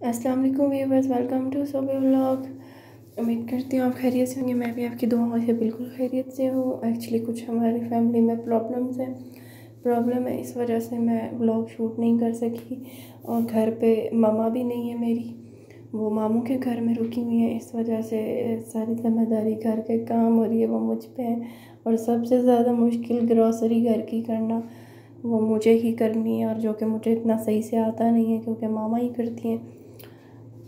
अस्सलाम वालेकुम viewers welcome to सोबे व्लॉग उम्मीद करती हूँ आप खैरियत से होंगे। मैं भी आपकी दुआओं से बिल्कुल खैरियत से हूँ। एक्चुअली कुछ हमारी फैमिली में प्रॉब्लम्स हैं। प्रॉब्लम है, इस वजह से मैं व्लॉग शूट नहीं कर सकी। और घर पे मामा भी नहीं है मेरी। वो मामू के घर में रुकी हुई है। इस वजह से सारी ज़िम्मेदारी घर के काम रही है वो मुझ पे है। और सबसे ज़्यादा मुश्किल ग्रॉसरी घर की करना। वो मुझे ही करनी है। और जो कि मुझे इतना सही से आता नहीं है, क्योंकि मामा ही करती हैं।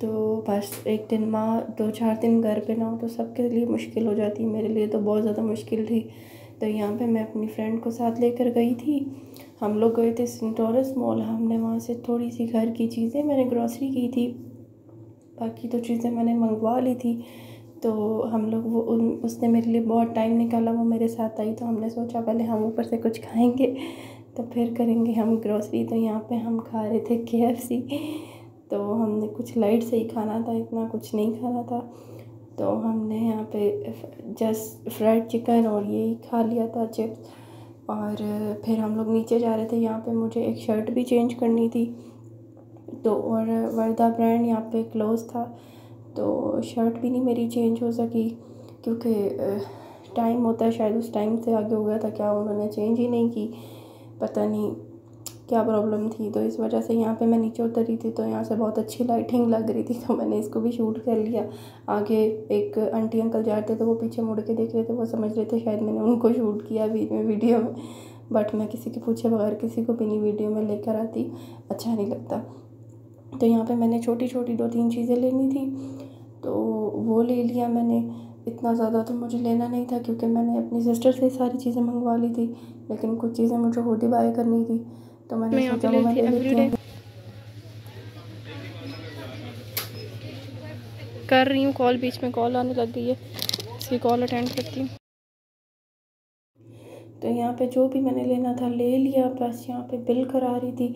तो बस एक दिन माँ, दो चार दिन घर पे ना हो तो सबके लिए मुश्किल हो जाती, मेरे लिए तो बहुत ज़्यादा मुश्किल थी। तो यहाँ पे मैं अपनी फ्रेंड को साथ लेकर गई थी। हम लोग गए थे सिंटोरस मॉल हमने वहाँ से थोड़ी सी घर की चीज़ें मैंने ग्रॉसरी की थी। बाकी तो चीज़ें मैंने मंगवा ली थी। तो हम लोग वो उन, उसने मेरे लिए बहुत टाइम निकाला, वो मेरे साथ आई तो हमने सोचा पहले हम ऊपर से कुछ खाएँगे तो फिर करेंगे हम ग्रॉसरी तो यहाँ पे हम खा रहे थे के तो हमने कुछ लाइट से ही खाना था, इतना कुछ नहीं खाना था। तो हमने यहाँ पे जस्ट फ्राइड चिकन और यही खा लिया था चिप्स। और फिर हम लोग नीचे जा रहे थे, यहाँ पे मुझे एक शर्ट भी चेंज करनी थी। तो और वर्दा ब्रांड यहाँ पे क्लोज था तो शर्ट भी नहीं मेरी चेंज हो सकी। क्योंकि टाइम होता है, शायद उस टाइम से आगे हो गया था, क्या उन्होंने चेंज ही नहीं की, पता नहीं। क्या प्रॉब्लम थी? तो इस वजह से यहाँ पे मैं नीचे उतरी थी तो यहाँ से बहुत अच्छी लाइटिंग लग रही थी तो मैंने इसको भी शूट कर लिया। आगे एक आंटी अंकल जा रहे थे तो वो पीछे मुड़ के देख रहे थे, वो समझ रहे थे शायद मैंने उनको शूट किया वीडियो में बट मैं। किसी के पूछे बगैर किसी को भी नहीं वीडियो में लेकर आती। अच्छा नहीं लगता। तो यहाँ पे मैंने छोटी छोटी दो तीन चीज़ें लेनी थी तो वो ले लिया मैंने। इतना ज़्यादा तो मुझे लेना नहीं था, क्योंकि मैंने अपनी सिस्टर से सारी चीज़ें मंगवा ली थी, लेकिन कुछ चीज़ें मुझे खुद ही बाय करनी थी। तो मैंने मैं सोचा वो मैं ले लेती हूँ। कर रही हूँ कॉल बीच में कॉल आने लग गई है। इसकी कॉल अटेंड करती हूँ। तो यहाँ पे जो भी मैंने लेना था ले लिया बस यहाँ पे बिल करा रही थी।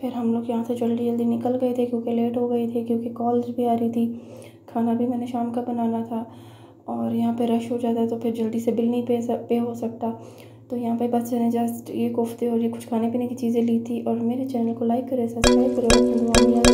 फिर हम लोग यहाँ से जल्दी जल्दी निकल गए थे क्योंकि लेट हो गए थे क्योंकि कॉल्स भी आ रही थी। खाना भी मैंने शाम का बनाना था और यहाँ पे रश हो जाता है तो फिर जल्दी से बिल नहीं पे पे हो सकता। तो यहाँ पे बस मैंने जस्ट ये कोफ्ते और ये कुछ खाने पीने की चीज़ें ली थी और मेरे चैनल को लाइक करें सब्सक्राइब करें